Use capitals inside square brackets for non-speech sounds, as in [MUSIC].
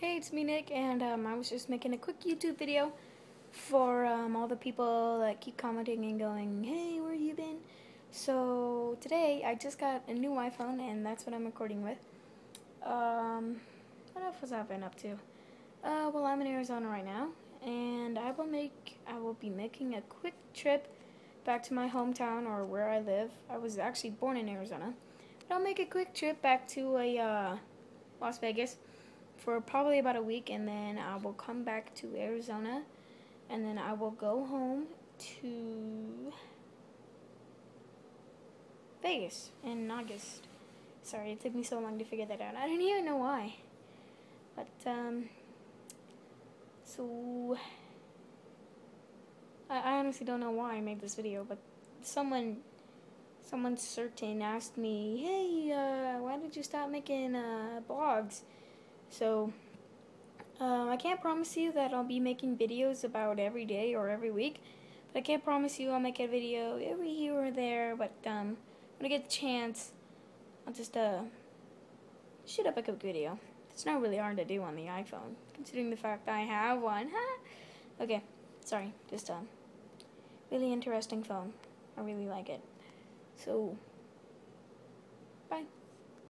Hey, it's me, Nick, and um, I was just making a quick YouTube video for um, all the people that keep commenting and going, hey, where you been? So, today, I just got a new iPhone, and that's what I'm recording with. Um, what else was I been up to? Uh, well, I'm in Arizona right now, and I will make, I will be making a quick trip back to my hometown, or where I live. I was actually born in Arizona. But I'll make a quick trip back to a, uh, Las Vegas for probably about a week, and then I will come back to Arizona, and then I will go home to Vegas in August. Sorry, it took me so long to figure that out. I don't even know why. But, um, so, I, I honestly don't know why I made this video, but someone, someone certain asked me, hey, uh, why did you stop making, uh, blogs? So, um, I can't promise you that I'll be making videos about every day or every week, but I can't promise you I'll make a video every here or there, but um, when I get the chance, I'll just uh, shoot up a quick video. It's not really hard to do on the iPhone, considering the fact that I have one. [LAUGHS] okay, sorry, just um, really interesting phone. I really like it. So, bye.